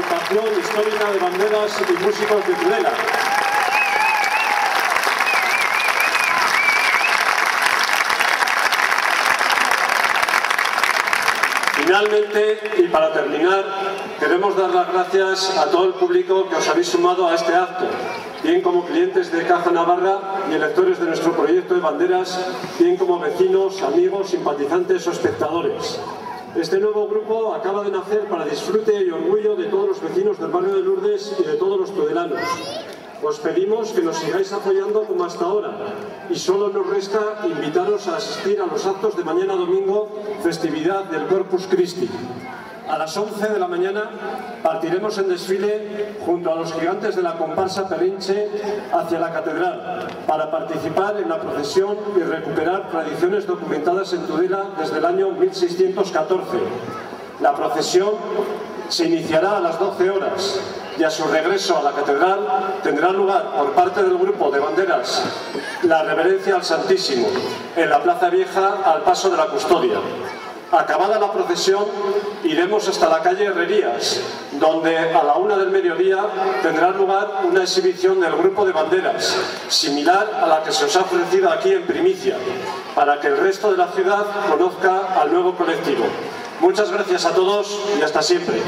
agrupación histórica de banderas y músicos de Tudela. Finalmente, y para terminar, queremos dar las gracias a todo el público que os habéis sumado a este acto, bien como clientes de Caja Navarra y electores de nuestro proyecto de banderas, bien como vecinos, amigos, simpatizantes o espectadores. Este nuevo grupo acaba de nacer para disfrute y orgullo de todos los vecinos del barrio de Lourdes y de todos los tudelanos. Os pedimos que nos sigáis apoyando como hasta ahora y solo nos resta invitaros a asistir a los actos de mañana domingo, festividad del Corpus Christi. A las 11 de la mañana partiremos en desfile junto a los gigantes de la comparsa Perinche hacia la catedral para participar en la procesión y recuperar tradiciones documentadas en Tudela desde el año 1614. La procesión se iniciará a las 12 horas y a su regreso a la catedral tendrá lugar por parte del grupo de banderas la reverencia al Santísimo en la Plaza Vieja al paso de la custodia. Acabada la procesión, iremos hasta la calle Herrerías, donde a la una del mediodía tendrá lugar una exhibición del grupo de banderas, similar a la que se os ha ofrecido aquí en primicia, para que el resto de la ciudad conozca al nuevo colectivo. Muchas gracias a todos y hasta siempre.